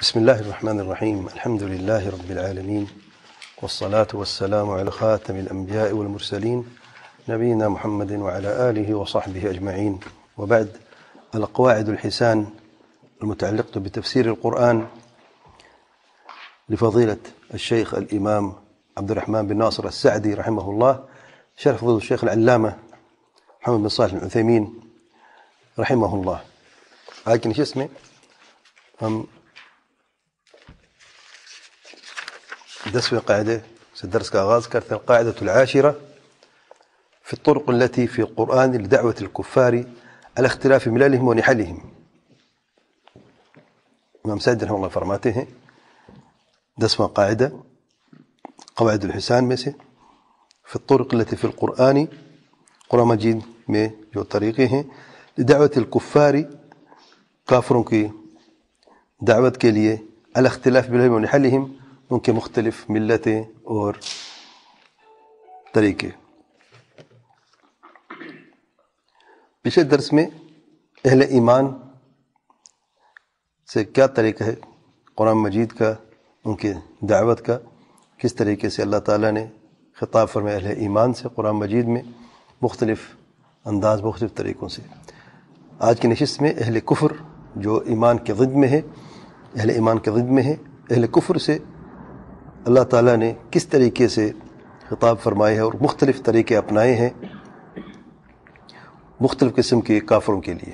بسم الله الرحمن الرحيم. الحمد لله رب العالمين والصلاة والسلام على خاتم الأنبياء والمرسلين نبينا محمد وعلى آله وصحبه أجمعين. وبعد القواعد الحسان المتعلقة بتفسير القرآن لفضيلة الشيخ الإمام عبد الرحمن بن ناصر السعدي رحمه الله شرح فضيلة الشيخ العلامة محمد بن صالح العثيمين رحمه الله. لكن شو اسمه؟ الدسوي قاعدة الدرس كأغاز كارثة القاعدة العاشرة في الطرق التي في القرآن لدعوة الكفار على اختلاف ملالهم ونحلهم. إمام سعد رحمه الله فرماته ده قاعدة قواعد الحسان مسي في الطرق التي في القرآن قرآن مجيد مي جو طريقه لدعوة الكفار كافرون كي دعوة كي لي على اختلاف بلهم ونحلهم ان کے مختلف ملتیں اور طریقے۔ پچھلے درس میں اہل ایمان سے کیا طریقہ ہے؟ قرآن مجید کا، ان کی دعوت کا، کس طریقے سے اللہ تعالیٰ نے خطاب فرمایا اہل ایمان سے قرآن مجید میں مختلف انداز، مختلف طریقوں سے۔ آج کی نشست میں اہل کفر جو ایمان کے ضد میں ہے اہل ایمان کے ضد میں ہے اہل کفر سے اللہ تعالیٰ نے کس طریقے سے خطاب فرمائے ہے اور مختلف طریقے اپنائے ہیں مختلف قسم کے کافروں کے لیے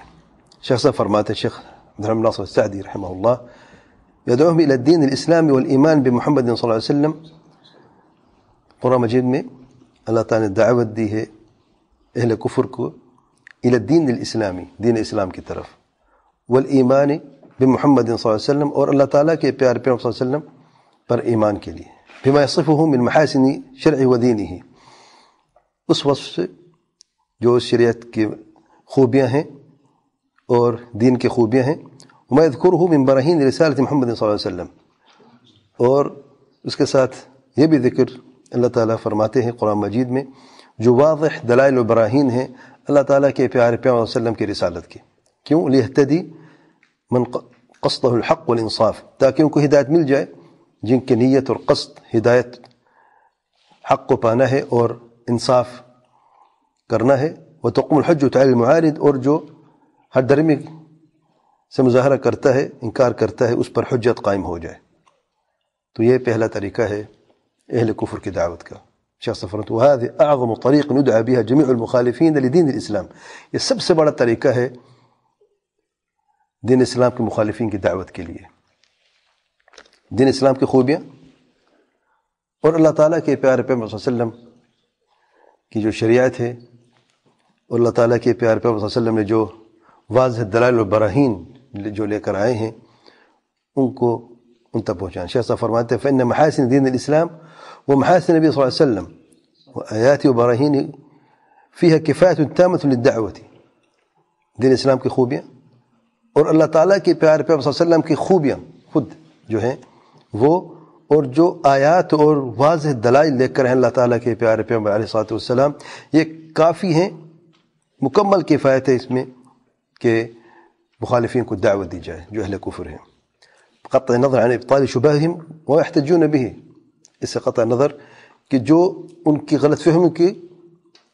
شخص فرماتے شیخ عبدالرحمن ناصر السعدی رحمہ اللہ يدعوهم إلى الدين الإسلامي والإيمان بمحمد صلى الله عليه وسلم قرآن مجید میں اللہ تعالیٰ نے دعوت دی ہے اہل کفر کو الى الدین الاسلامی دین اسلام کی طرف والایمان بمحمد صلی پر ایمان کے لیے۔ بما يصفه من محاسن شرع و دینه اس وصف سے جو شریعت کی خوبیاں ہیں اور دین کی خوبیاں ہیں، وما يذكره من براہین رسالت محمد صلی اللہ علیہ وسلم۔ اور اس کے ساتھ یہ بھی ذکر اللہ تعالیٰ فرماتے ہیں قرآن مجید میں، جو واضح دلائل و براہین ہیں اللہ تعالیٰ کے پیارے پیار وسلم کی رسالت کی کیوں؟ لہتدی من قصد الحق والانصاف تاکہ ان کو ہدایت مل جائے۔ جن کی نیت اور قصد ہدایت حق کو پانا ہے أور إنصاف کرنا ہے وہ تقم الحج تعلی المعارد اور جو ہر درمی سے مظاہرہ کرتا ہے انکار کرتا ہے اس پر حجت قائم ہو جائے تو یہ پہلا طریقہ ہے اہل کفر کی دعوت کا شخص فرمت وهذه أعظم طَرِيقِ ندعى بها جميع المخالفين لدين الإسلام. یہ سب سے بڑا طریقہ ہے دین اسلام کے مخالفین کی دعوت کے لیے دین اسلام کی خوبیاں اور اللہ تعالیٰ کے پیارے پیغمبر صلی اللہ علیہ وسلم کی جو شریعت ہے اور اللہ تعالیٰ کے پیارے پیغمبر صلی اللہ علیہ وسلم نے جو واضح دلائل و براہین جو لے کر آئے ہیں، ان کو ان تک پہنچانا شیخ صاحب فرماتے ہیں، فإن محاسن دین الاسلام ومحاسن النبي صلى الله عليه وسلم وآياته وبراهينه فيها كفاية تامة للدعوة۔ دین اسلام کی خوبیاں اور اللہ تعالیٰ کے پیار پیار صلی اللہ علیہ وسلم کی خوبیاں خود جو ہیں وہ اور جو آیات اور واضح دلائل لے کر ہیں اللہ تعالیٰ کے پیار پیار علیہ صلاحت والسلام، یہ کافی ہیں، مکمل کفایت ہے اس میں کہ مخالفین کو دعوت دی جائے، جو اہل کفر ہیں۔ قطع نظر عن ابطال شبہہم ويحتجون به۔ اس سے قطع نظر کہ جو ان کی غلط فہمی کی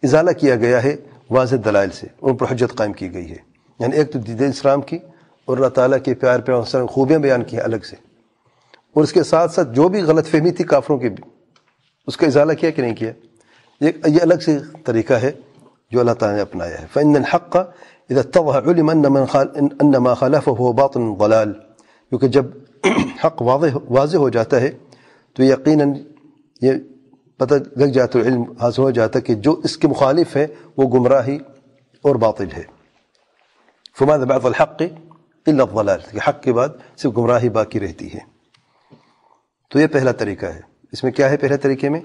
ازالہ کیا گیا ہے واضح دلائل سے، ان پر حجت قائم کی گئی ہے۔ یعنی ایک تو دین اسلام کی اور اللہ تعالیٰ کے پیار پیار خوبیاں بیان کی ہیں الگ سے۔ اور اس کے ساتھ ساتھ جو بھی غلط فہمی تھی کافروں کی بھی، اس کا ازالہ کیا کہ نہیں کیا؟ یہ الگ سے طریقہ ہے جو اللہ تعالیٰ نے اپنایا ہے۔ فإن الحق اذا علم ان من خال هو باطن ضلال۔ کیونکہ جب حق واضح واضح ہو جاتا ہے، تو یقیناً یہ پتہ لگ جاتا ہے، علم حاصل ہو جاتا ہے کہ جو اس کے مخالف ہے، وہ گمراہی اور باطل ہے۔ فماذا بعض الحق الا الضلال۔ کہ حق کے بعد صرف گمراہی باقی رہتی ہے۔ تو یہ پہلا طریقہ ہے۔ اس میں کیا ہے پہلے طریقے میں؟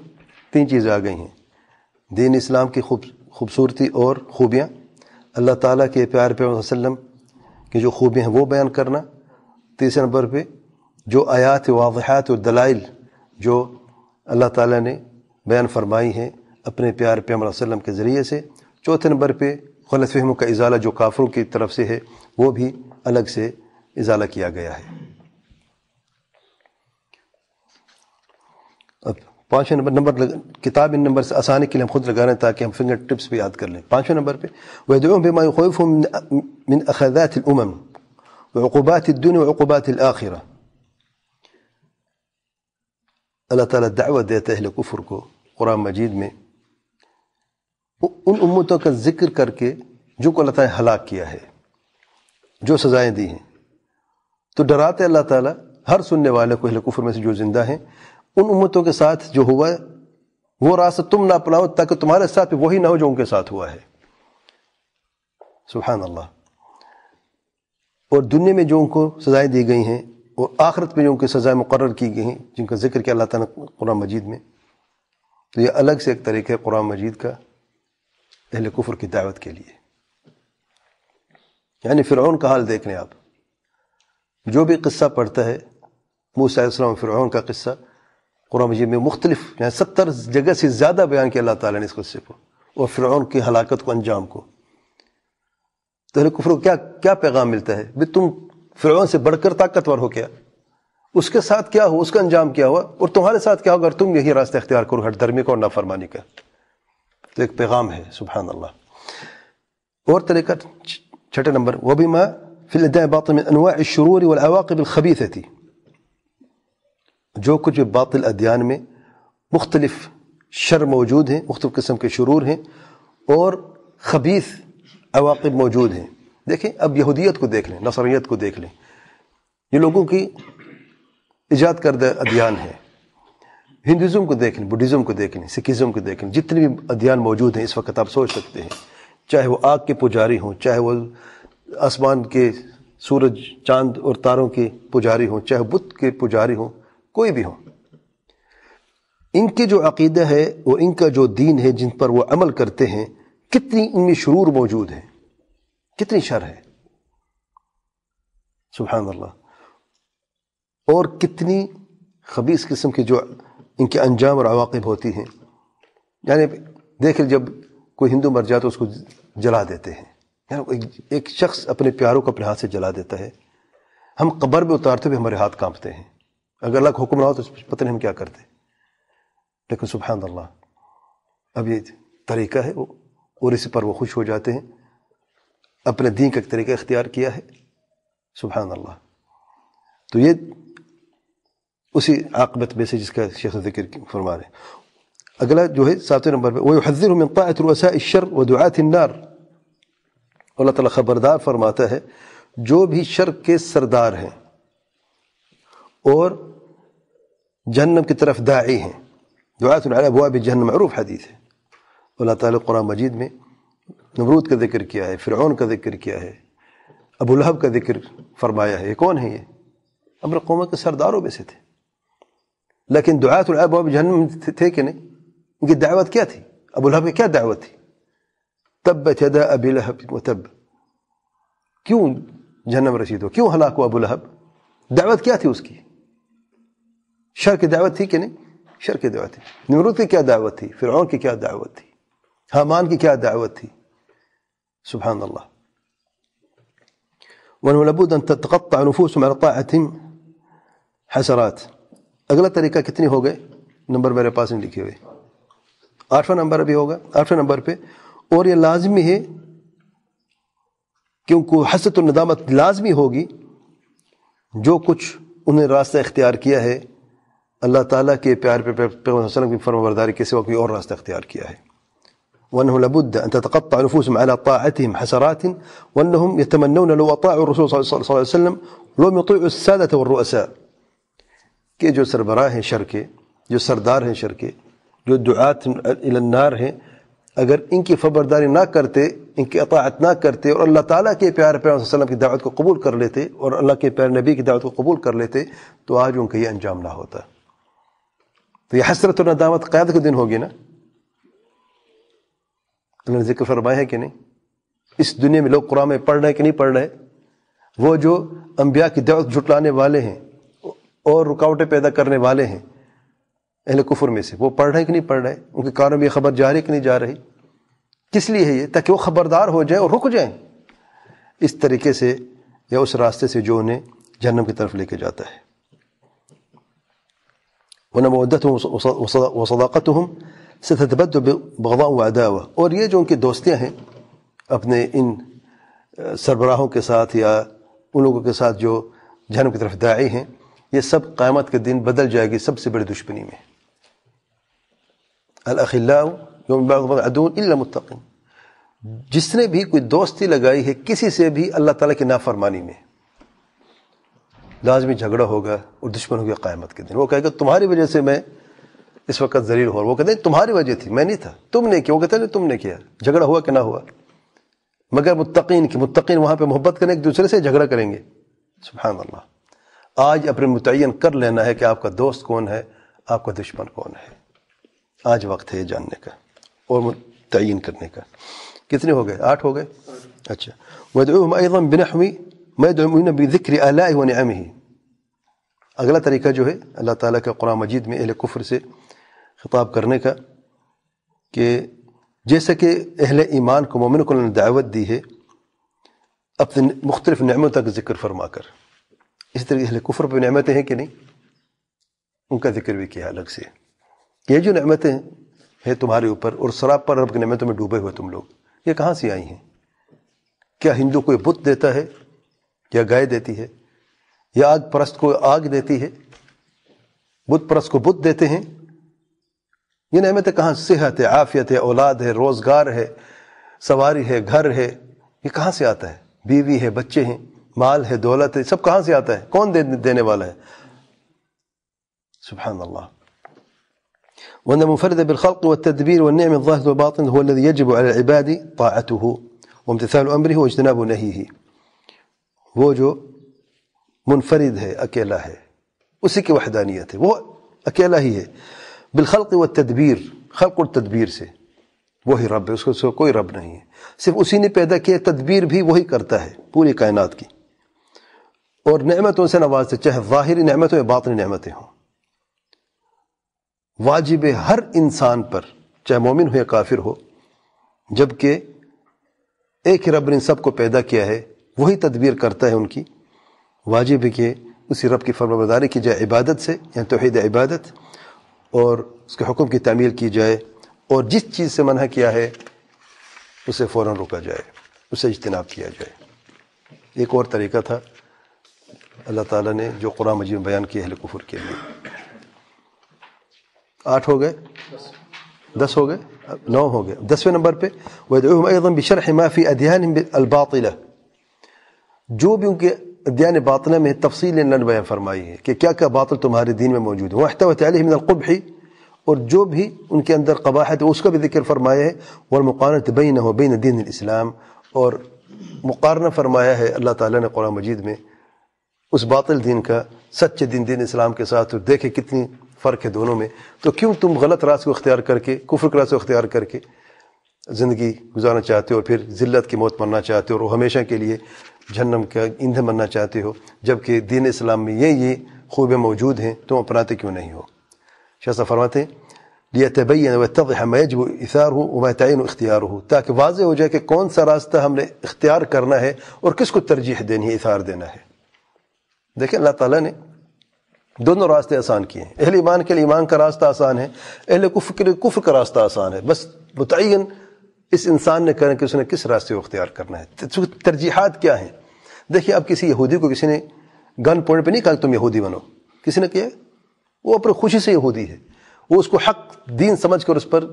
تین چیزیں آ گئی ہیں۔ دین اسلام کی خوب، خوبصورتی اور خوبیاں۔ اللہ تعالیٰ کے پیار پہ وسلم کی جو خوبیاں ہیں وہ بیان کرنا۔ تیسرے نمبر پہ جو آیات واضحات اور دلائل جو اللہ تعالیٰ نے بیان فرمائی ہیں اپنے پیار پیغمبر وسلم کے ذریعے سے۔ چوتھے نمبر پہ غلط فہموں کا ازالہ جو کافروں کی طرف سے ہے، وہ بھی الگ سے ازالہ کیا گیا ہے اب پانچویں نمبر نمبر کتاب ان نمبر سے آسانی کے لیے ہم خود لگا رہے ہیں تاکہ ہم فنگر ٹپس بھی یاد کر لیں۔ پانچویں نمبر پہ وَيَدْعُونَ بِمَا يُخَوِّفُهُم مِّنْ أَخَذَاتِ الْأُمَمِ وعقوبات الدنيا وعقوبات الآخرة۔ اللہ تعالیٰ دعوت دیتا ہے اہل کفر کو قرآن مجید میں۔ ان امتوں کا ذکر کر کے جو کو اللہ تعالیٰ نے ہلاک کیا ہے، جو سزائیں دی ہیں۔ تو ڈراتے اللہ تعالیٰ ہر سننے والے کو اہل کفر میں سے جو زندہ ہیں ان امتوں کے ساتھ جو ہوا ہے، وہ راستہ تم نہ اپناؤ تاکہ تمہارے ساتھ وہی نہ ہو جو ان کے ساتھ ہوا ہے۔ سبحان اللہ۔ اور دنیا میں جو ان کو سزائیں دی گئی ہیں، اور آخرت میں جو ان کی سزائیں مقرر کی گئی ہیں، جن کا ذکر کیا اللہ تعالیٰ قرآن مجید میں، تو یہ الگ سے ایک طریقہ ہے قرآن مجید کا اہل کفر کی دعوت کے لیے۔ یعنی فرعون کا حال دیکھ لیں آپ۔ جو بھی قصہ پڑھتا ہے، موسیٰ علیہ السلام فرعون کا قصہ قرآن مجید میں مختلف یعنی ستر جگہ سے زیادہ بیان کیا اللہ تعالیٰ نے اس قصے کو، اور فرعون کی ہلاکت کو، انجام کو۔ تو اہل کفر کو کیا کیا پیغام ملتا ہے؟ بھی تم فرعون سے بڑھ کر طاقتور ہو کیا اس کے ساتھ کیا ہو اس کا انجام کیا ہوا؟ اور تمہارے ساتھ کیا ہو اگر تم یہی راستہ اختیار کرو، ہر درمی کا اور نافرمانی کا۔ تو ایک پیغام ہے، سبحان اللہ۔ اور طریقہ چھٹے نمبر وہ بھی ماں فی الداء باطل من انواع الشرور والعواقب الخبیثة جو کچھ باطل ادیان میں مختلف شر موجود ہیں، مختلف قسم کے شرور ہیں اور خبیث عواقب موجود ہیں۔ دیکھیں، اب یہودیت کو دیکھ لیں نصریت کو دیکھ لیں۔ یہ لوگوں کی ایجاد کردہ ادیان ہے۔ ہندوازم کو دیکھ لیں بدھزم کو دیکھ لیں، سکھزم کو دیکھ لیں، جتنے بھی ادیان موجود ہیں، اس وقت آپ سوچ سکتے ہیں۔ چاہے وہ آگ کے پجاری ہوں، چاہے وہ آسمان کے سورج، چاند اور تاروں کے پجاری ہوں، چاہے بت کے پجاری ہوں کوئی بھی ہوں ان کے جو عقیدہ ہے اور ان کا جو دین ہے جن پر وہ عمل کرتے ہیں، کتنی ان میں شرور موجود ہے۔ کتنی شر ہے۔ سبحان اللہ۔ اور کتنی خبیص قسم کی جو ان کے انجام اور عواقب ہوتی ہیں۔ یعنی دیکھ جب کوئی ہندو مر جائے تو اس کو جلا دیتے ہیں۔ یعنی ایک شخص اپنے پیاروں کو اپنے ہاتھ سے جلا دیتا ہے۔ ہم قبر میں اتارتے ہوئے ہمارے ہاتھ کانپتے ہیں۔ اگر اللہ کا حکم نہ ہو تو پتہ نہیں ہم کیا کرتے۔ لیکن سبحان اللہ، اب یہ طریقہ ہے وہ، اور اسی پر وہ خوش ہو جاتے ہیں۔ اپنے دین کا ایک طریقہ اختیار کیا ہے۔ سبحان اللہ۔ تو یہ اسی عاقبت میں سے جس کا شیخ ذکر فرما رہے ہیں۔ اگلا جو ہے، ساتویں نمبر پہ وہ حضر من طاعت رؤساء الشر و دعات النار۔ اللہ تعالیٰ خبردار فرماتا ہے، جو بھی شر کے سردار ہیں، اور جهنم کی طرف داعی ہیں دعات على أبواب جهنم معروف حدیث ہے اللہ تعالیٰ قرآن مجید میں نمرود کا ذکر کیا ہے فرعون کا ذکر کیا ہے أبو لہب کا ذکر فرمایا ہے یہ کون ہے یہ أمر قومہ کے سرداروں میں سے تھے لیکن دعات الابواب جہنم تھے کہ نہیں ان کی دعوت کیا تھی أبو لہب کی کیا دعوت تھی تب تدا ابی لہب و تب کیوں جہنم رسید ہو کیوں ہلاک أبو لہب دعوت کیا تھی اس کی شر کی دعوت تھی کہ نہیں؟ شر کی دعوت تھی۔ نمرود کی کیا دعوت تھی؟ فرعون کی کیا دعوت تھی؟ حامان کی کیا دعوت تھی؟ سبحان اللہ۔ وَنُ لَبُودَ أَن تَتْقَطَّعَ نُفُوسُمْ عَلَى حسرات۔ اگلا طریقہ کتنی ہو گئے؟ نمبر میرے پاس نہیں لکھے ہوئے۔ آٹھواں نمبر ابھی ہوگا۔ آٹھواں نمبر پہ، اور یہ لازمی ہے کیونکہ حسرت الندامت لازمی ہوگی جو کچھ انہیں راستہ اختیار کیا ہے۔ اللہ تعالیٰ کے پیار پہ پی پی پی وسلم کی فرم برداری کے سوا کوئی اور راستہ اختیار کیا ہے وأنه لابد أن تتقطع نفوسهم على طاعتهم حسرات وأنهم يتمنون لو أطاعوا الرسول صلى الله عليه وسلم لم يطيعوا السادة والرؤساء. کہ جو سربراہ ہیں شر کے جو سردار ہیں شر کے جو دعات إلى النار ہیں اگر ان کی فبرداری نہ کرتے ان کی اطاعت نہ کرتے اور اللہ تعالیٰ کے پیارے پیغمبر صلی اللہ علیہ وسلم کی دعوت کو قبول کر لیتے اور اللہ کے پیارے نبی کی دعوت کو قبول کر لیتے تو آج ان کا یہ إنجام نہ ہوتا ہے تو یہ حسرت و ندامت قیادت کے دن ہوگی نا؟ اللہ نے ذکر فرمایا ہے کہ نہیں؟ اس دنیا میں لوگ قرآن میں پڑھ رہے ہیں کہ نہیں پڑھ رہے؟ وہ جو انبیاء کی دعوت جھٹلانے والے ہیں، اور رکاوٹیں پیدا کرنے والے ہیں، اہل کفر میں سے، وہ پڑھ رہے ہیں کہ نہیں پڑھ رہے؟ ان کے کاروں میں یہ خبر جا رہی کہ نہیں جا رہی؟ کس لیے ہے یہ؟ تاکہ وہ خبردار ہو جائیں اور رک جائیں۔ اس طریقے سے یا اس راستے سے جو انہیں جہنم کی طرف لے کے جاتا ہے۔ وَنَ مَوَدَّتُهُمْ وَصَدَاقَتُهُمْ ستتبدل بغضاء وعداوة. اور یہ جو ان کی دوستیاں ہیں، اپنے ان سربراہوں کے ساتھ یا ان لوگوں کے ساتھ جو جہنم کی طرف داعی ہیں، یہ سب قیامت کے دن بدل جائے گی سب سے بڑی دشمنی میں۔ الاخلاء یوم بعض عدون الا متقین جس نے بھی کوئی دوستی لگائی ہے، کسی سے بھی اللہ تعالیٰ کی نافرمانی میں۔ لازمی جھگڑا ہوگا اور دشمن ہوگا قیامت کے دن۔ وہ کہے گا، تمہاری وجہ سے میں اس وقت ذلیل ہو وہ کہتے ہیں، تمہاری وجہ تھی، میں نہیں تھا۔ تم نے کیا؟ وہ کہتے ہیں، تم نے کیا۔ جھگڑا ہوا کہ نہ ہوا؟ مگر متقین کی، متقین وہاں پہ محبت کریں، ایک دوسرے سے جھگڑا کریں گے۔ سبحان اللہ۔ آج اپنے متعین کر لینا ہے کہ آپ کا دوست کون ہے، آپ کا دشمن کون ہے۔ آج وقت ہے یہ جاننے کا اور متعین کرنے کا۔ کتنے ہو گئے؟ آٹھ ہو گئے؟ اچھا۔ وَدْعُوهُمْ أَيْضًا بِنَحْوِ مَا يَدْعُمُونَ بِذِكْرِ آلَائِ وَنِعَمِهِ اگلا طریقہ جو ہے، اللہ تعالیٰ کا قرآن مجید میں اہل کفر سے خطاب کرنے کا کہ جیسا کہ اہل ایمان کو مومن کو دعوت دی ہے، اپنے مختلف نعمتوں کا ذکر فرما کر۔ اس طرح اہل کفر پہ نعمتیں ہیں کہ نہیں؟ ان کا ذکر بھی کیا الگ سے۔ یہ جو نعمتیں ہیں تمہارے اوپر اور سراب پر رب کی نعمتوں میں ڈوبے ہوئے تم لوگ، یہ کہاں سے آئی ہیں؟ کیا ہندو کوئی بت دیتا ہے؟ یا گائے دیتی ہے، یا آگ پرست کو آگ دیتی ہے، بت پرست کو بت دیتے ہیں۔ یہ نعمتیں کہاں؟ صحت ہے، عافیت ہے، اولاد ہے، روزگار ہے، سواری ہے، گھر ہے۔ یہ کہاں سے آتا ہے؟ بیوی ہے، بچے ہیں، مال ہے، دولت ہے، سب کہاں سے آتا ہے؟ کون دینے والا ہے؟ سبحان اللہ۔ وأن منفرد بالخلق والتدبير والنعم الظاهر والباطن هو الذي يجب على العباد طاعته وامتثال أمره واجتناب نهيه۔ وہ جو منفرد ہے، اکیلا ہے، اسی کی وحدانیت ہے۔ وہ اکیلا ہی ہے۔ بالخلق و تدبیر خلق اور تدبیر سے۔ وہی رب ہے، اس کو کوئی رب نہیں ہے۔ صرف اسی نے پیدا کیا، تدبیر بھی وہی کرتا ہے، پوری کائنات کی۔ اور نعمتوں سے نوازتے چاہے ظاہری نعمتوں یا باطنی نعمتیں ہوں۔ واجب ہر انسان پر، چاہے مومن ہو یا کافر ہو، جبکہ ایک ہی رب نے سب کو پیدا کیا ہے وہی تدبیر کرتا ہے ان کی۔ واجب ہے کہ اسی رب کی فرم برداری کی جائے عبادت سے یا توحید عبادت، اور اس کے حکم کی تعمیل کی جائے، اور جس چیز سے منع کیا ہے، اسے فوراً روکا جائے، اسے اجتناب کیا جائے۔ ایک اور طریقہ تھا، اللہ تعالیٰ نے جو قرآن مجید میں بیان کیا اہل کفر کے لیے۔ آٹھ ہو گئے؟ دس ہو گئے؟ نو ہو گئے۔ دسویں نمبر پہ، وَيَدْعُوهُمْ أَيْضًا بِشَرْحِ مَا فِي أَدْيَانِهِمْ الْبَاطِلَةِ جو بھی ان کے ادیان باطنہ میں تفصیل لن بیان فرمائی ہے کہ کیا کیا باطل تمہارے دین میں موجود ہے وَاحْتَوَتِ عَلِهِ مِنَ الْقُبْحِ، اور جو بھی ان کے اندر قباحت ہے، اس کا بھی ذکر فرمایا ہے۔ والمقارنت بینہ و بین دین الاسلام اور مقارنہ فرمایا ہے اللہ تعالیٰ نے قرآن مجید میں اس باطل دین کا، سچے دین دین اسلام کے ساتھ دیکھے کتنی فرق ہے دونوں میں۔ تو کیوں تم غلط راز کو اختیار کر کے، کفر کا راز کو اختیار کر کے زندگی گزارنا چاہتے ہو اور پھر ذلت کی موت مرنا چاہتے ہو؟ اور ہمیشہ کے لیے جہنم کا ایندھن بننا چاہتے ہو، جبکہ دین اسلام میں یہ یہ خوبیں موجود ہیں، تم اپناتے کیوں نہیں ہو؟ شاہ صاحب فرماتے ہیں، لِيَتَبَيَّنَ وَيَتَّضِحَ مَا يَجْبُ إِثَارُهُ وَمَا يَتَعِينُ اِخْتِيارُهُ تاکہ واضح ہو جائے کہ کون سا راستہ ہم نے اختیار کرنا ہے اور کس کو ترجیح دینی ہے اثار دینا ہے۔ دیکھیں، اللہ تعالیٰ نے دونوں راستے آسان کیے ہیں۔ اہل ایمان کے لیے ایمان کا راستہ آسان ہے، اہل کفر کے لیے کفر کا راستہ آسان ہے۔ بس متعین اس انسان نے کریں کہ اس نے کس راستے کو اختیار کرنا ہے؟ ترجیحات کیا ہیں؟ دیکھیے، اب کسی یہودی کو کسی نے گن پوائنٹ پہ نہیں کہا کہ تم یہودی بنو۔ کسی نے کیا؟ وہ اپنے خوشی سے یہودی ہے۔ وہ اس کو حق، دین سمجھ کر اس پر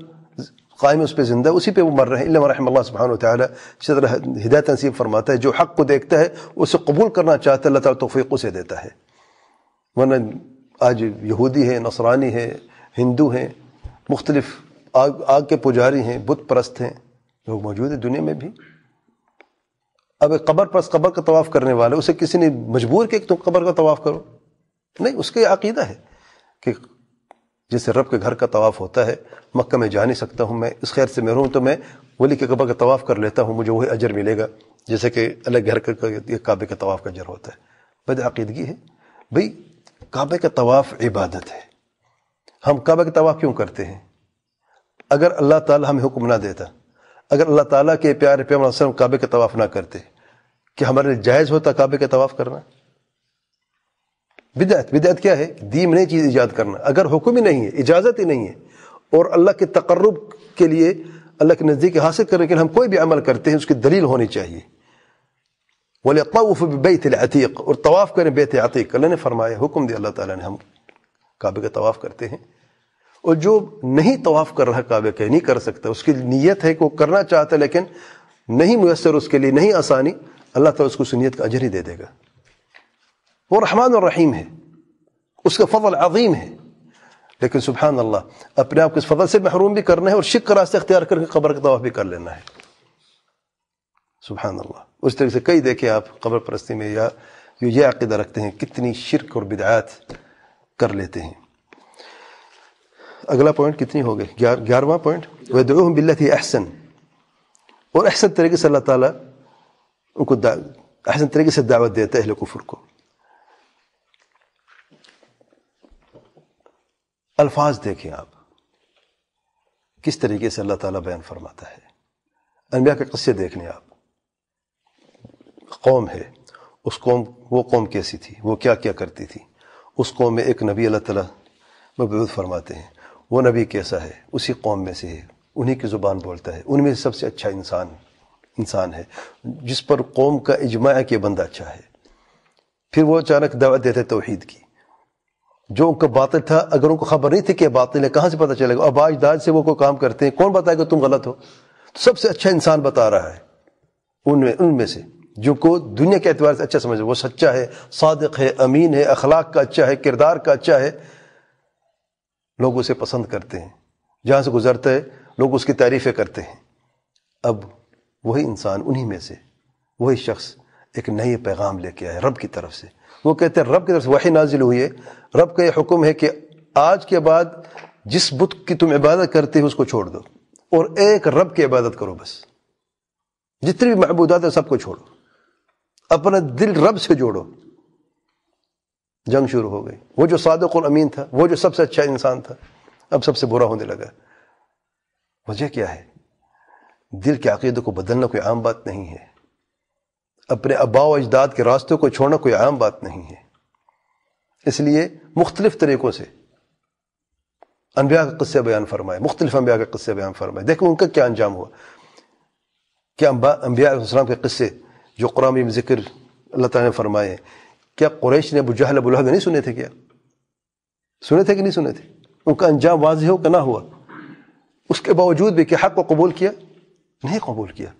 قائم اس پہ زندہ اسی پہ وہ مر رہے ہیں۔ اللہ رحم اللہ سبحانہ وتعالی اسی طرح ہدایت نصیب فرماتا ہے۔ جو حق کو دیکھتا ہے، اسے قبول کرنا چاہتا ہے، اللہ تعالیٰ توفیق اسے دیتا ہے۔ ورنہ آج یہودی ہیں، نصرانی ہیں، ہندو ہیں، مختلف آگ آگ کے پجاری ہیں، بت پرست ہیں۔ لوگ موجود ہیں دنیا میں بھی۔ اب ایک قبر پرست قبر کا طواف کرنے والے، اسے کسی نے مجبور کیا کہ تم قبر کا طواف کرو؟ نہیں، اس کا عقیدہ ہے کہ جس سے رب کے گھر کا طواف ہوتا ہے، مکہ میں جا نہیں سکتا ہوں میں، اس خیر سے محروم تو میں ولی کے قبر کا طواف کر لیتا ہوں، مجھے وہی اجر ملے گا، جیسے کہ الگ گھر کا کعبے کے طواف کا اجر ہوتا ہے۔ بد عقیدگی ہے۔ بھئی، کعبے کا طواف عبادت ہے۔ ہم کعبے کا طواف کیوں کرتے ہیں؟ اگر اللہ تعالی ہمیں حکم نہ دیتا اگر اللہ تعالیٰ کے پیارے پیغمبر علیہ وسلم کعبے کا طواف نہ کرتے کہ ہمارے جائز ہوتا کعبے کا طواف کرنا؟ بدعت بدعت کیا ہے؟ دیم نئی چیز ایجاد کرنا۔ اگر حکم ہی نہیں ہے، اجازت ہی نہیں ہے، اور اللہ کے تقرب کے لیے اللہ کے نزدیک حاصل کرنے کے لیے ہم کوئی بھی عمل کرتے ہیں، اس کی دلیل ہونی چاہیے۔ بولے بِبَيْتِ الْعَتِيقِ، اور طواف کریں بیت عتیق۔ اللہ نے فرمایا، حکم دیا اللہ تعالیٰ نے ہم کعبے کا طواف کرتے ہیں۔ اور جو نہیں طواف کر رہا کعبے کا نہیں کر سکتا، اس کی نیت ہے کہ وہ کرنا چاہتا ہے، لیکن نہیں میسر، اس کے لیے نہیں آسانی، اللہ تعالیٰ اس کو سنیت کا اجر ہی دے دے گا۔ وہ رحمان الرحیم ہے، اس کا فضل عظیم ہے۔ لیکن سبحان اللہ، اپنے آپ کو اس فضل سے محروم بھی کرنا ہے اور شک کا راستہ اختیار کر کے قبر کا طواف بھی کر لینا ہے۔ سبحان اللہ۔ اس طرح سے کئی دیکھے آپ قبر پرستی میں یا یہ عقیدہ رکھتے ہیں، کتنی شرک اور بدعات کر لیتے ہیں۔ اگلا پوائنٹ کتنی ہو گئی؟ گیارہواں پوائنٹ وَدْعُوهُمْ بِالَّتِي احسن اور احسن طریقے سے اللہ تعالیٰ ان کو احسن طریقے سے دعوت دیتا ہے اہل کفر کو۔ الفاظ دیکھیں آپ۔ کس طریقے سے اللہ تعالیٰ بیان فرماتا ہے؟ انبیاء کے قصے دیکھ لیں آپ۔ قوم ہے۔ اس قوم وہ قوم کیسی تھی؟ وہ کیا کیا کرتی تھی؟ اس قوم میں ایک نبی اللہ تعالیٰ مبعوث فرماتے ہیں۔ وہ نبی کیسا ہے؟ اسی قوم میں سے ہے۔ انہی کی زبان بولتا ہے۔ ان میں سب سے اچھا انسان انسان ہے۔ جس پر قوم کا اجماع ہے کہ بندہ اچھا ہے۔ پھر وہ اچانک دعوت دیتے توحید کی۔ جو ان کا باطل تھا، اگر ان کو خبر نہیں تھی کہ باطل ہے، کہاں سے پتہ چلے گا؟ اب آج داج سے وہ کوئی کام کرتے ہیں، کون بتائے گا تم غلط ہو؟ تو سب سے اچھا انسان بتا رہا ہے۔ ان میں ان میں سے۔ جو کو دنیا کے اعتبار سے اچھا سمجھے، وہ سچا ہے، صادق ہے، امین ہے، اخلاق کا اچھا ہے، کردار کا اچھا ہے۔ لوگ اسے پسند کرتے ہیں۔ جہاں سے گزرتا ہے، لوگ اس کی تعریفیں کرتے ہیں۔ اب وہی انسان انہی میں سے، وہی شخص ایک نئے پیغام لے کے آئے رب کی طرف سے۔ وہ کہتے ہیں، رب کی طرف سے وہی نازل ہوئی ہے۔ رب کا یہ حکم ہے کہ آج کے بعد جس بت کی تم عبادت کرتے ہو، اس کو چھوڑ دو۔ اور ایک رب کی عبادت کرو بس۔ جتنی بھی محبودات ہیں، سب کو چھوڑو۔ اپنا دل رب سے جوڑو۔ جنگ شروع ہو گئی۔ وہ جو صادق الامین تھا، وہ جو سب سے اچھا انسان تھا، اب سب سے برا ہونے لگا۔ وجہ کیا ہے؟ دل کے عقیدے کو بدلنا کوئی عام بات نہیں ہے۔ اپنے ابا و اجداد کے راستوں کو چھوڑنا کوئی عام بات نہیں ہے۔ اس لیے مختلف طریقوں سے انبیاء کا قصے بیان فرمائے، مختلف انبیاء کا قصے بیان فرمائے۔ دیکھیں ان کا کیا انجام ہوا۔ کیا انبیاء علیہ السلام کے قصے جو قرآن میں ذکر اللہ تعالیٰ نے فرمائے قریش نے ابو جہل ابو الحد نہیں سنے تھے کیا سنے تھے کہ نہیں سنے تھے ان کا انجام واضح ہو کہ نہ ہوا اس کے باوجود بھی کہ حق کو قبول کیا نہیں قبول کیا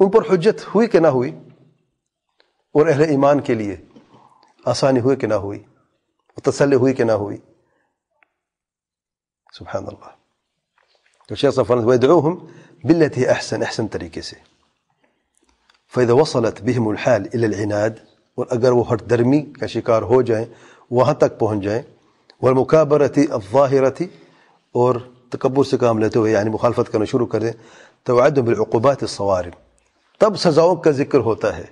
ان پر حجت ہوئی کہ نہ ہوئی اور اہل ایمان کے لیے آسانی ہوئی کہ نہ ہوئی تسلی ہوئی کہ نہ ہوئی سبحان اللہ تو شیخ صفان ویدعوہم باللتی احسن احسن طریقے سے فَإِذَا وَصَلَتْ بِهِمُ الْحَالِ إِلَى الْعِنَادِ اور اگر وہ ہٹ درمی کا شکار ہو جائیں، وہاں تک پہنچ جائیں۔ والمکابرتی الظاہرتی، اور تکبر سے کام لیتے ہوئے یعنی مخالفت کرنا شروع کر دیں۔ تو عید بالعقوبات الصوارم، تب سزاؤں کا ذکر ہوتا ہے۔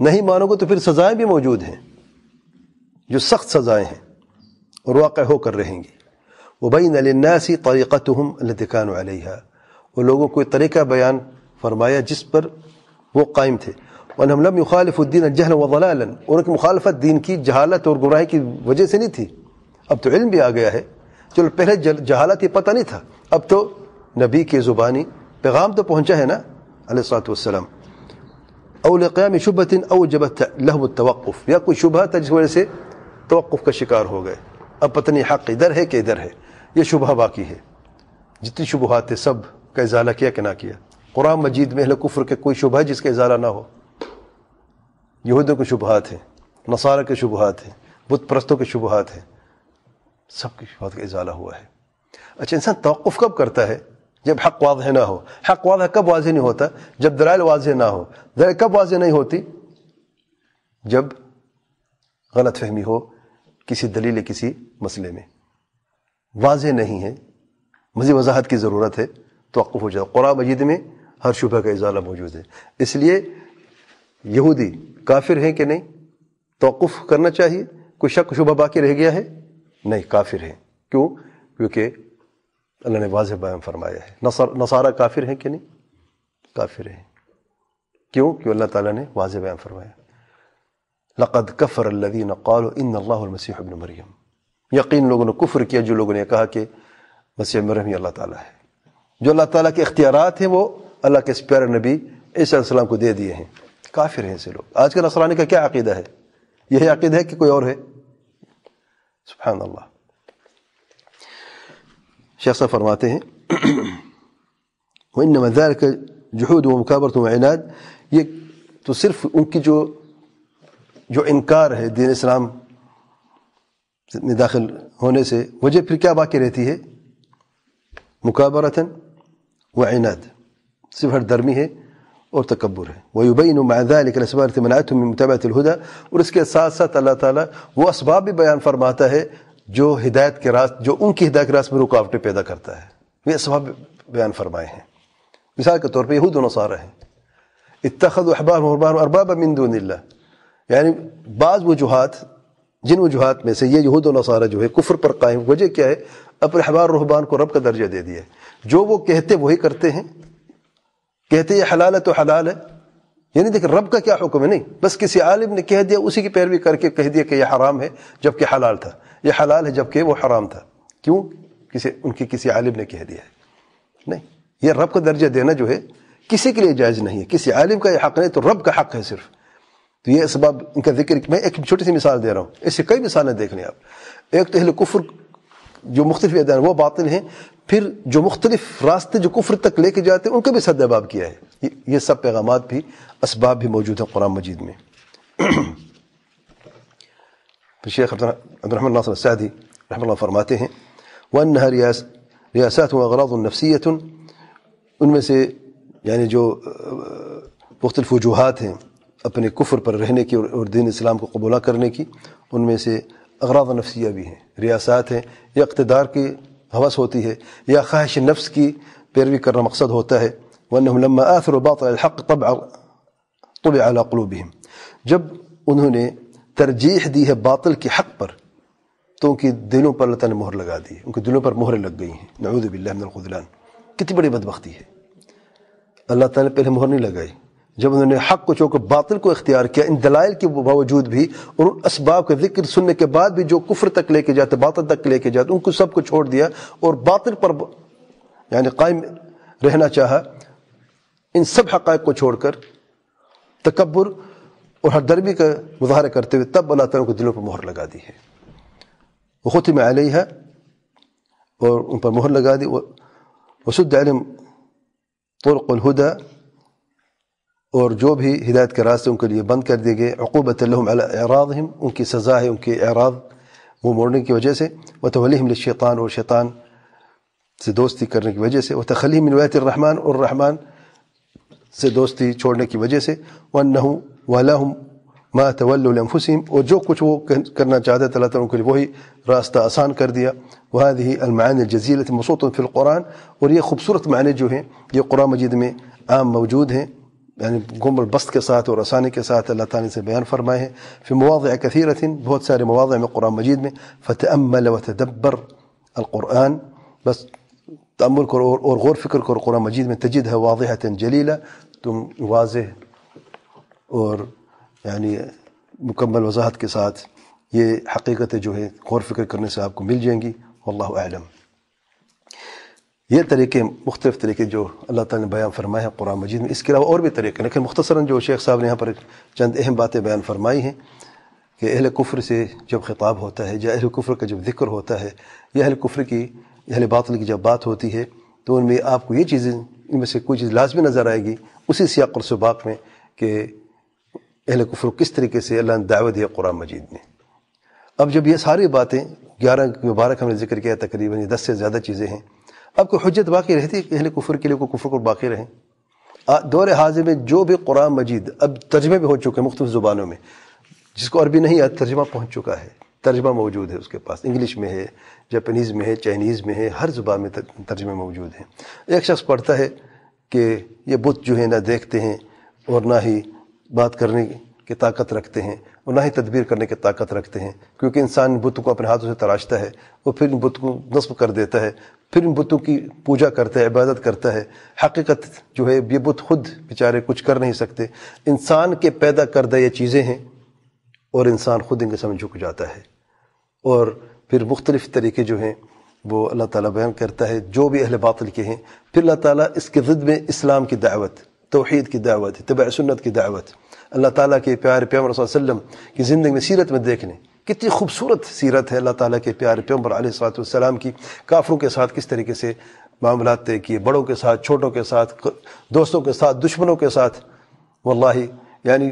نہیں مانو گے تو پھر سزائیں بھی موجود ہیں۔ جو سخت سزائیں ہیں، اور واقع ہو کر رہیں گی۔ وہ بین الناسی طریقتہم التکان علیہ وہ لوگوں کو طریقہ بیان فرمایا جس پر وہ قائم تھے۔ وَأَنْهُمْ لَمْ يُخَالِفُ الدِّينَ الْجَهْلَ وَضَلَالًا۔ ان کی مخالفت دین کی، جہالت اور گمراہی کی وجہ سے نہیں تھی۔ اب تو علم بھی آ گیا ہے۔ چلو پہلے جہالت یہ پتہ نہیں تھا، اب تو نبی کے زبانی پیغام تو پہنچا ہے نا، علیہ السلام والسلام۔ او لقیام شبہت او جبت لہو التوقف۔ یا کوئی شبہ تھا جس وجہ سے توقف کا شکار ہو گئے۔ اب پتہ نہیں حق ادھر ہے کہ ادھر ہے۔ یہ شبہ باقی ہے۔ جتنی شبہات تھے سب کا ازالہ کیا کہ نہ کیا۔ قرآن مجید میں اہل کفر کے کوئی شبہ ہے جس کا ازالہ نہ ہو۔ یہودوں کے شبہات ہیں، نصارہ کے شبہات ہیں، بت پرستوں کے شبہات ہیں۔ سب کی شبہات کا ازالہ ہوا ہے۔ اچھا انسان توقف کب کرتا ہے؟ جب حق واضح نہ ہو۔ حق واضح کب واضح نہیں ہوتا؟ جب دلائل واضح نہ ہو۔ دلائل کب واضح نہیں ہوتی؟ جب غلط فہمی ہو کسی دلیل کسی مسئلے میں۔ واضح نہیں ہے۔ مزید وضاحت کی ضرورت ہے۔ توقف ہو جائے۔ قرآن مجید میں ہر شبہ کا اضالہ موجود ہے۔ اس لیے یہودی کافر ہیں کہ نہیں؟ توقف کرنا چاہیے؟ کوئی شک شبہ باقی رہ گیا ہے؟ نہیں، کافر ہیں۔ کیوں؟ کیونکہ اللہ نے واضح بیان فرمایا ہے۔ نصارہ کافر ہیں کہ نہیں؟ کافر ہیں۔ کیوں؟ کیوں اللہ تعالیٰ نے واضح بیان فرمایا۔ لقد کفر الذین قالوا ان اللہ المسیح ابن مریم۔ یقین لوگوں نے کفر کیا، جو لوگوں نے کہا کہ مسیح مریم ہی اللہ تعالیٰ ہے۔ جو اللہ تعالیٰ کے اختیارات ہیں، وہ اللہ کے اس پیارے نبی علیہ السلام کو دے دیے ہیں۔ کافر ہیں ایسے لوگ۔ آج کے نصرانی کا کیا عقیدہ ہے؟ یہی عقیدہ ہے کہ کوئی اور ہے؟ سبحان اللہ۔ شیخ صاحب فرماتے ہیں، وَإِنَّمَا ذَلِكَ جُحُودُ وَمُكَابَرْتُ وَعِنَاد۔ یہ تو صرف ان کی جو جو انکار ہے دین اسلام میں داخل ہونے سے، وجہ پھر کیا باقی رہتی ہے؟ مقابرتاً و عناد صرف ہر درمی ہے۔ اور تکبر ہے. وَيُبَيْنُ مَعَ ذَلِكَ الْأَسْبَارِ تِمَنَعَتُهُم مِّن مُتَبَعَةِ الْهُدَى اور اس کے ساتھ ساتھ اللہ تعالیٰ وہ اسباب بھی بیان فرماتا ہے جو ہدایت کے راست جو ان کی ہدایت کے راست میں رکاوٹیں پیدا کرتا ہے. یہ اسباب بیان فرمائے ہیں. مثال کے طور پہ یہود و نصارہ ہیں. اتخذوا احبار و ارباب من دون اللہ. یعنی بعض وجوہات، جن وجوہات میں سے یہ یہود و نصارہ جو ہے کفر پر قائم، وجہ کیا ہے؟ اپنے احبار رحبان کو رب کا درجہ دے دیا ہے. جو وہ کہتے وہی کرتے ہیں کہتے یہ حلال ہے تو حلال ہے۔ یعنی دیکھ رب کا کیا حکم ہے؟ نہیں، بس کسی عالم نے کہہ دیا، اسی کی پیروی کر کے کہہ دیا کہ یہ حرام ہے جبکہ حلال تھا۔ یہ حلال ہے جبکہ وہ حرام تھا۔ کیوں؟ کسی، ان کی کسی عالم نے کہہ دیا ہے۔ نہیں، یہ رب کا درجہ دینا جو ہے، کسی کے لیے جائز نہیں ہے۔ کسی عالم کا یہ حق نہیں، تو رب کا حق ہے صرف۔ تو یہ اسباب ان کا ذکر، میں ایک چھوٹی سی مثال دے رہا ہوں۔ اس سے کئی مثالیں دیکھ لیں آپ۔ ایک تو اہل کفر جو مختلف ادارے وہ باطل ہیں۔ پھر جو مختلف راستے جو کفر تک لے کے جاتے ہیں، ان کا بھی سد باب کیا ہے۔ یہ سب پیغامات بھی، اسباب بھی موجود ہیں قرآن مجید میں۔ شیخ عبد الرحمن ناصر السعدی رحمہ اللہ فرماتے ہیں، وَأَنَّهَا ریاس ریاسات و اغراض النفسیت ان میں سے یعنی جو مختلف وجوہات ہیں اپنے کفر پر رہنے کی اور دین اسلام کو قبولہ کرنے کی، ان میں سے اغراض نفسیہ بھی ہیں، ریاست ہیں، یا اقتدار کی حوث ہوتی ہے، یا خواہش نفس کی پیروی کرنا مقصد ہوتا ہے۔ وَأَنَّهُمْ لَمَّا آثَرُوا بَاطِلَ الْحَقِّ طَبْعَ طُبِعَ عَلَى قُلُوبِهِمْ۔ جب انہوں نے ترجیح دی ہے باطل کے حق پر، تو ان کی دلوں پر اللہ تعالیٰ نے مہر لگا دی ہے۔ ان کے دلوں پر مہریں لگ گئی ہیں۔ نعوذ باللہ من الخذلان۔ کتنی بڑی بدبختی ہے۔ اللہ تعالیٰ نے پہلے مہر نہیں لگائی۔ جب انہوں نے حق کو چوک باطل کو اختیار کیا، ان دلائل کے باوجود بھی، اور ان اسباب کا ذکر سننے کے بعد بھی جو کفر تک لے کے جاتے، باطل تک لے کے جاتے، ان کو سب کو چھوڑ دیا، اور باطل پر یعنی قائم رہنا چاہا۔ ان سب حقائق کو چھوڑ کر تکبر اور ہر درمی کا مظاہرہ کرتے ہوئے تب اللہ تعالیٰ کو دلوں پر مہر لگا دی ہے۔ وہ خود میں علیہ ہے اور ان پر مہر لگا دی۔ وسد علم طرق الہدا اور جو بھی ہدایت کے راستے ان کے لیے بند کر دیے گئے عقوبت الحم اعراضہم ان کی سزا ہے ان کے اعراض وہ موڑنے کی وجہ سے وہ تولیہم للشیطان اور شیطان سے دوستی کرنے کی وجہ سے وہ تخلیہ منویت الرحمن اور رحمان سے دوستی چھوڑنے کی وجہ سے وَأَنَّهُ وَلَهُمْ مَا تَوَلُّوا لِأَنفُسِهِمْ اور جو کچھ وہ کرنا چاہتے تھے اللہ تعالیٰ کے لیے وہی راستہ آسان کر دیا وَهَذِهِ الْمَعَانِ الْجَزِيلَةِ مُصُوتٌ فِي الْقُرْآنِ اور یہ خوبصورت معنی جو ہیں یہ قرآن مجید يعني قوم البسط کے ساتھ اور آسانی کے ساتھ اللہ تعالی سے بیان فرمائے ہیں فی مواضع كثيرة بہت سارے مواضع میں قرآن مجید میں فتأمل وتدبر القرآن. بس تأمل کرو اور غور فکر کرو قرآن مجید میں تجدها واضحة جلیلہ تم واضح أور يعني یعنی مکمل وضاحت کے ساتھ یہ حقیقت جو ہے غور فکر کرنے سے آپ کو مل جائیں گی واللہ أعلم. یہ طریقے مختلف طریقے جو اللہ تعالیٰ نے بیان فرمائے ہیں قرآن مجید میں، اس کے علاوہ اور بھی طریقے لیکن مختصراً جو شیخ صاحب نے یہاں پر چند اہم باتیں بیان فرمائی ہیں کہ اہل کفر سے جب خطاب ہوتا ہے یا اہل کفر کا جب ذکر ہوتا ہے یا اہل کفر کی اہل باطل کی جب بات ہوتی ہے، تو ان میں آپ کو یہ چیزیں، ان میں سے کوئی چیز لازمی نظر آئے گی۔ اسی سیاق و سباق میں کہ اہل کفر کس طریقے سے اللہ نے دعوت دیا قرآن مجید میں۔ اب جب یہ ساری باتیں، گیارہ مبارک ہم نے ذکر کیا تقریباً دس سے زیادہ چیزیں ہیں۔ اب کوئی حجت باقی رہتی ہے کہ اہل کفر کے لیے کوئی کفر کو باقی رہیں دور حاضر میں جو بھی قرآن مجید اب ترجمے بھی ہو چکے ہیں مختلف زبانوں میں، جس کو عربی نہیں آتا ترجمہ پہنچ چکا ہے، ترجمہ موجود ہے اس کے پاس، انگلش میں ہے، جاپنیز میں ہے، چائنیز میں ہے، ہر زبان میں ترجمے موجود ہیں۔ ایک شخص پڑھتا ہے کہ یہ بت جو ہے نہ دیکھتے ہیں اور نہ ہی بات کرنے کی طاقت رکھتے ہیں۔ اور نہ ہی تدبیر کرنے کی طاقت رکھتے ہیں، کیونکہ انسان بت کو اپنے ہاتھوں سے تراشتا ہے، وہ پھر ان بت کو نصب کر دیتا ہے، پھر ان بتوں کی پوجا کرتا ہے، عبادت کرتا ہے۔ حقیقت جو ہے، یہ بت خود بیچارے کچھ کر نہیں سکتے۔ انسان کے پیدا کردہ یہ چیزیں ہیں اور انسان خود ان کے سمجھ جھک جاتا ہے۔ اور پھر مختلف طریقے جو ہیں، وہ اللہ تعالیٰ بیان کرتا ہے، جو بھی اہل باطل کے ہیں۔ پھر اللہ تعالیٰ اس کے ضد میں اسلام کی دعوت، توحید کی دعوت طبع سنت کی دعوت۔ اللہ تعالیٰ کے پیار پیغمبر صلی اللہ علیہ وسلم کی زندگی میں سیرت میں دیکھنے۔ کتنی خوبصورت سیرت ہے اللہ تعالیٰ کے پیار پیغمبر علیہ صلاحت والسلام کی۔ کافروں کے ساتھ کس طریقے سے معاملات طے کیے؟ بڑوں کے ساتھ، چھوٹوں کے ساتھ، دوستوں کے ساتھ، دشمنوں کے ساتھ۔ واللہ یعنی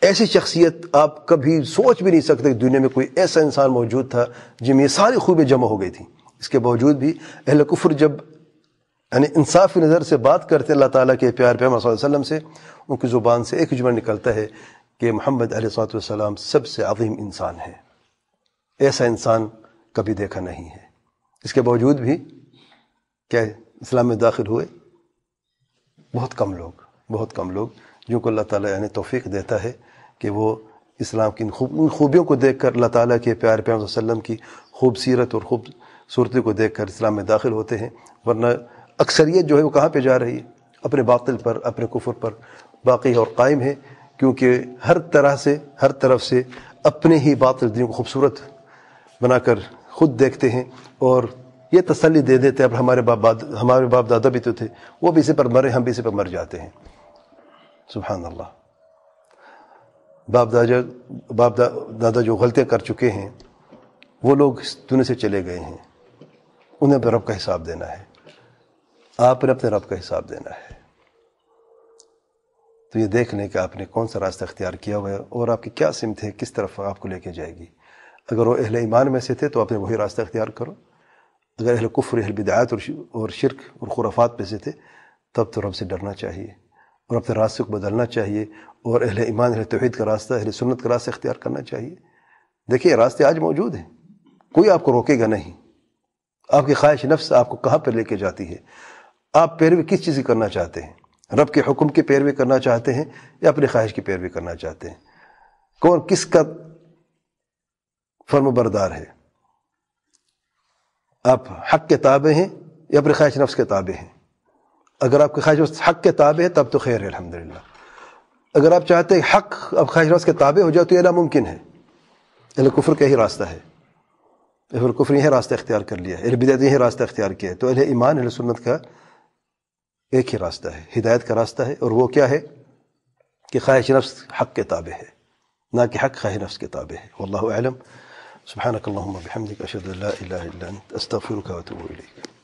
ایسی شخصیت آپ کبھی سوچ بھی نہیں سکتے کہ دنیا میں کوئی ایسا انسان موجود تھا جن میں یہ ساری خوبیاں جمع ہو گئی تھیں۔ اس کے باوجود بھی اہل کفر جب یعنی انصاف کی نظر سے بات کرتے اللہ تعالیٰ کے پیار پیغمبر صلی اللہ علیہ وسلم سے، ان کی زبان سے ایک جملہ نکلتا ہے کہ محمد علیہ صلاحت والسلام سب سے عظیم انسان ہے۔ ایسا انسان کبھی دیکھا نہیں ہے۔ اس کے باوجود بھی کیا اسلام میں داخل ہوئے؟ بہت کم لوگ، بہت کم لوگ جن کو اللہ تعالیٰ یعنی توفیق دیتا ہے کہ وہ اسلام کی ان خوبیوں کو دیکھ کر اللہ تعالیٰ کے پیار پیغمبر صلی اللہ علیہ وسلم کی خوب سیرت اور خوب صورتی کو دیکھ کر اسلام میں داخل ہوتے ہیں۔ ورنہ اکثریت جو ہے وہ کہاں پہ جا رہی ہے؟ اپنے باطل پر، اپنے کفر پر۔ باقی اور قائم ہے، کیونکہ ہر طرح سے، ہر طرف سے اپنے ہی باطل دنوں کو خوبصورت بنا کر خود دیکھتے ہیں اور یہ تسلی دے دیتے اب ہمارے باپ ہمارے باپ دادا بھی تو تھے، وہ بھی اسی پر مرے، ہم بھی اسی پر مر جاتے ہیں۔ سبحان اللہ۔ باپ دادا باپ دادا جو غلطیاں کر چکے ہیں، وہ لوگ اس دنیا سے چلے گئے ہیں۔ انہیں رب کا حساب دینا ہے۔ آپ نے اپنے رب کا حساب دینا ہے۔ تو یہ دیکھ لیں کہ آپ نے کون سا راستہ اختیار کیا ہوا ہے اور آپ کی کیا سمت ہے، کس طرف آپ کو لے کے جائے گی؟ اگر وہ اہل ایمان میں سے تھے تو آپ نے وہی راستہ اختیار کرو۔ اگر اہل کفر، اہل بدعات اور شرک اور خرافات میں سے تھے، تب تو رب سے ڈرنا چاہیے اور اپنے راستے کو بدلنا چاہیے اور اہل ایمان، اہل توحید کا راستہ، اہل سنت کا راستہ اختیار کرنا چاہیے۔ دیکھیے راستے آج موجود ہیں۔ کوئی آپ کو روکے گا نہیں۔ آپ کی خواہش نفس آپ کو کہاں پہ لے کے جاتی ہے؟ آپ پیروی کس چیز کی کرنا چاہتے ہیں؟ رب کے حکم کی پیروی کرنا چاہتے ہیں یا اپنی خواہش کی پیروی کرنا چاہتے ہیں؟ کون کس کا فرم بردار ہے؟ آپ حق کے تابع ہیں یا اپنی خواہش نفس کے تابع ہیں؟ اگر آپ کی خواہش حق کے تابع ہے تب تو خیر ہے، الحمدللہ۔ اگر آپ چاہتے ہیں حق اب خواہش نفس کے تابع ہو جائے تو یہ ناممکن ہے۔ اہل کفر کا ہی راستہ ہے۔ اہل کفر یہ راستہ اختیار کر لیا اہل یعنی بدعت یہ راستہ اختیار کیا ہے۔ تو اہل ایمان، اہل سنت کا ایک ہی راستہ ہے، ہدایت کا راستہ ہے، اور وہ کیا ہے؟ کہ خواہش نفس حق کے تابع ہے، نہ کہ حق خواہش نفس کے تابع ہے۔ واللہ اعلم۔ سبحانک اللہم بحمدک، اشہد اللہ الہ الا انت استغفرك واتوب الیک۔